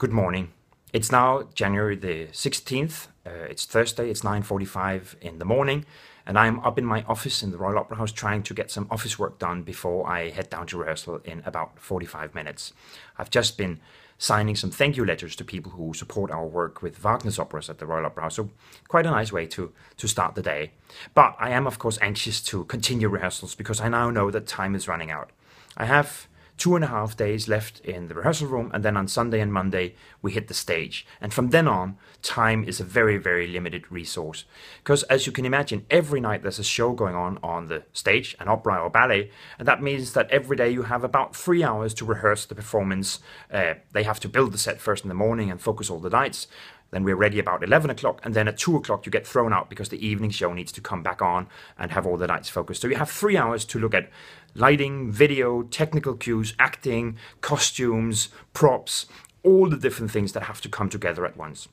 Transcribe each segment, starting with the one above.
Good morning. It's now January the 16th. Uh, it's Thursday. It's 9:45 in the morning, and I'm up in my office in the Royal Opera House trying to get some office work done before I head down to rehearsal in about 45 minutes. I've just been signing some thank you letters to people who support our work with Wagner's operas at the Royal Opera House. So quite a nice way to to start the day. But I am of course anxious to continue rehearsals because I now know that time is running out. I have two and a half days left in the rehearsal room, and then on Sunday and Monday, we hit the stage. And from then on, time is a very, very limited resource. Because as you can imagine, every night there's a show going on on the stage, an opera or ballet, and that means that every day you have about three hours to rehearse the performance. Uh, they have to build the set first in the morning and focus all the nights. Then we're ready about 11 o'clock, and then at 2 o'clock you get thrown out because the evening show needs to come back on and have all the lights focused. So you have three hours to look at lighting, video, technical cues, acting, costumes, props, all the different things that have to come together at once.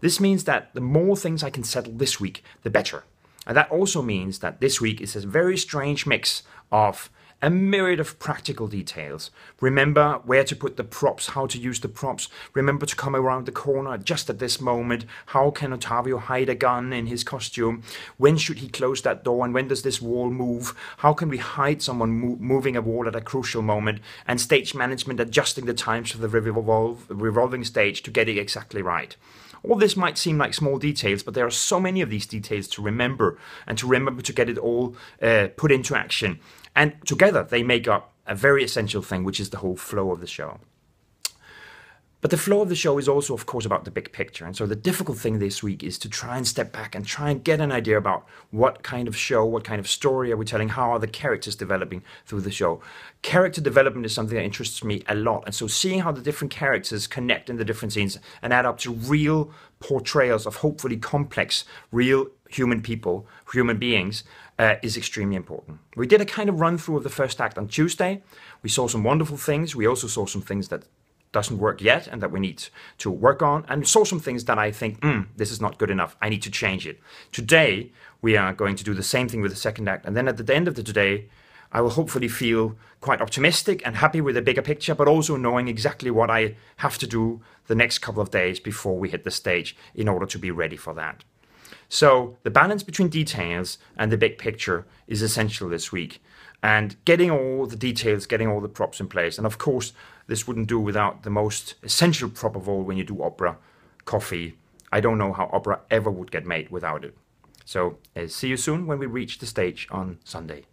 This means that the more things I can settle this week, the better. And that also means that this week is a very strange mix of a myriad of practical details. Remember where to put the props, how to use the props. Remember to come around the corner just at this moment. How can Ottavio hide a gun in his costume? When should he close that door and when does this wall move? How can we hide someone mo- moving a wall at a crucial moment? And stage management adjusting the times for the revolving stage to get it exactly right. All this might seem like small details, but there are so many of these details to remember and to remember to get it all uh, put into action. And together they make up a very essential thing, which is the whole flow of the show. But the flow of the show is also, of course, about the big picture. And so the difficult thing this week is to try and step back and try and get an idea about what kind of show, what kind of story are we telling, how are the characters developing through the show. Character development is something that interests me a lot. And so seeing how the different characters connect in the different scenes and add up to real portrayals of hopefully complex, real human people, human beings, uh, is extremely important. We did a kind of run through of the first act on Tuesday. We saw some wonderful things. We also saw some things that doesn't work yet and that we need to work on and saw some things that I think, mm, this is not good enough. I need to change it. Today, we are going to do the same thing with the second act. And then at the end of the day, I will hopefully feel quite optimistic and happy with the bigger picture, but also knowing exactly what I have to do the next couple of days before we hit the stage in order to be ready for that. So the balance between details and the big picture is essential this week. And getting all the details, getting all the props in place. And of course, this wouldn't do without the most essential prop of all when you do opera, coffee. I don't know how opera ever would get made without it. So uh, see you soon when we reach the stage on Sunday.